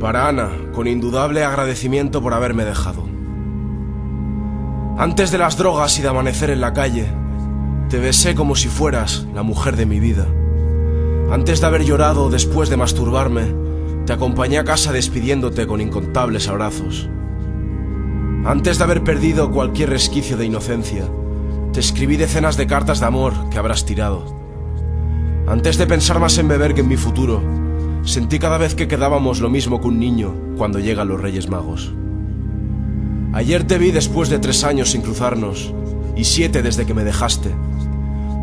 Para Ana, con indudable agradecimiento por haberme dejado. Antes de las drogas y de amanecer en la calle, te besé como si fueras la mujer de mi vida. Antes de haber llorado después de masturbarme, te acompañé a casa despidiéndote con incontables abrazos. Antes de haber perdido cualquier resquicio de inocencia, te escribí decenas de cartas de amor que habrás tirado. Antes de pensar más en beber que en mi futuro, sentí cada vez que quedábamos lo mismo que un niño cuando llegan los Reyes Magos. Ayer te vi después de tres años sin cruzarnos y siete desde que me dejaste.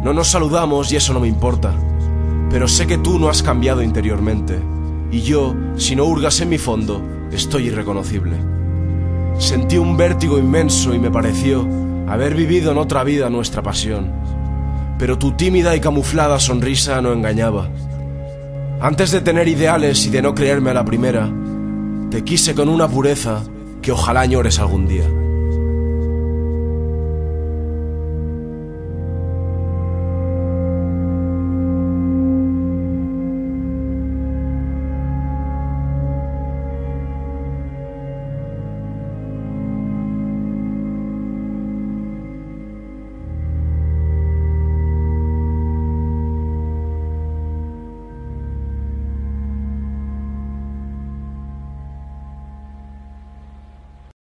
No nos saludamos y eso no me importa, pero sé que tú no has cambiado interiormente y yo, si no hurgas en mi fondo, estoy irreconocible. Sentí un vértigo inmenso y me pareció haber vivido en otra vida nuestra pasión. Pero tu tímida y camuflada sonrisa no engañaba. Antes de tener ideales y de no creerme a la primera, te quise con una pureza que ojalá añores algún día.